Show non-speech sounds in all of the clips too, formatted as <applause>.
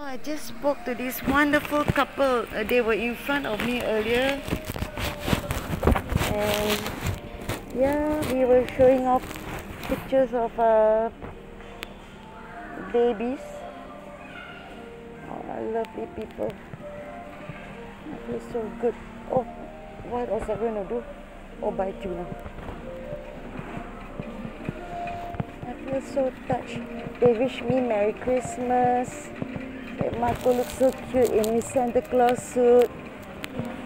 Oh, I just spoke to this wonderful couple. Uh, they were in front of me earlier. And yeah, we were showing off pictures of uh, babies. Oh, lovely people. I feel so good. Oh, what was I going to do? Oh, buy tuna. I feel so touched. They wish me Merry Christmas. Marco looks so cute in his Santa Claus suit.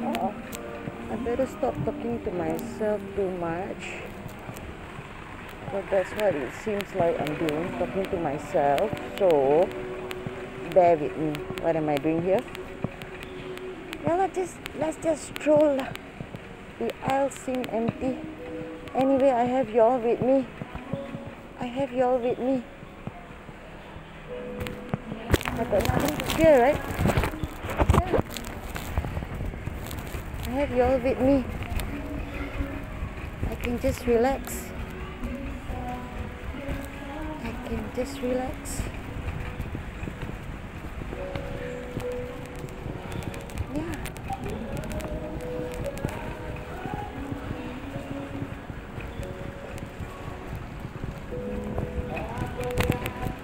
Oh, I better stop talking to myself too much. But that's what it seems like I'm doing, talking to myself. So, bear with me. What am I doing here? Well, let's just, let's just stroll. The aisle seem empty. Anyway, I have y'all with me. I have y'all with me. I got nothing to fear, right? Yeah. I have y'all with me. I can just relax. I can just relax. Yeah.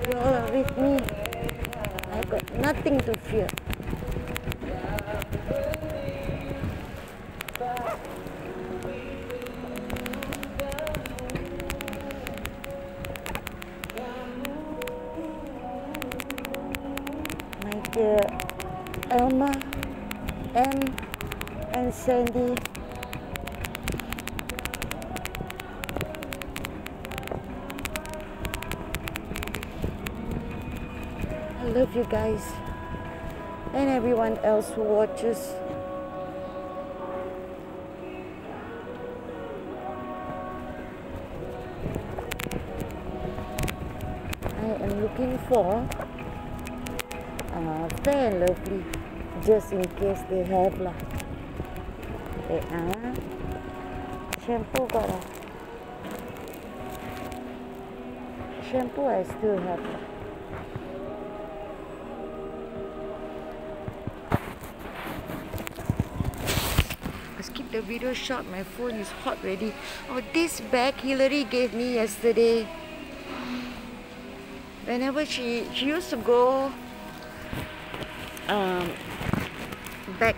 You all with me. Nothing to fear. My dear Elma, Em, and Sandy. Love you guys and everyone else who watches. I am looking for uh, fair and lovely just in case they have lah. Wait ah. Shampoo got ah. Shampoo I still have lah. The video shot. My phone is hot ready. Oh, this bag Hillary gave me yesterday. Whenever she she used to go um, back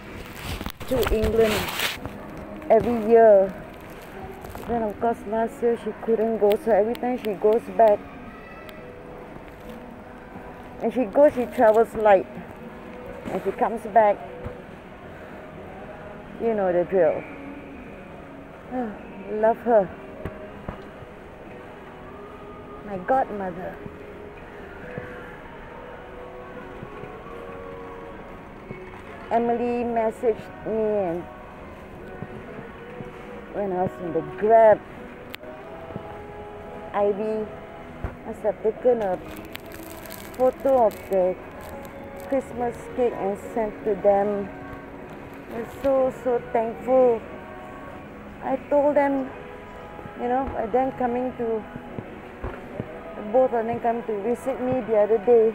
to England every year. Then of course last year she couldn't go, so every time she goes back, and she goes, she travels light, and she comes back. You know the drill. <sighs> Love her. My godmother. Emily messaged me and when I was in the grab, Ivy must have taken a photo of the Christmas cake and sent to them. So so thankful. I told them, you know, by them coming to both of them come to visit me the other day.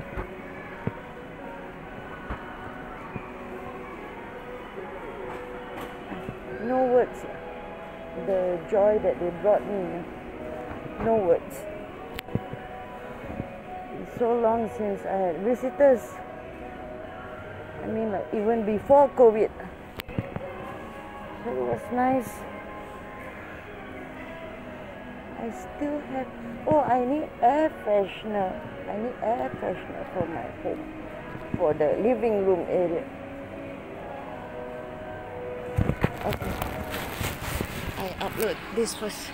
No words. The joy that they brought me. No words. It's so long since I had visitors. I mean, like even before COVID. It was nice. I still have. Oh, I need air freshener. I need air freshener for my home, for the living room area. Okay. I upload this first.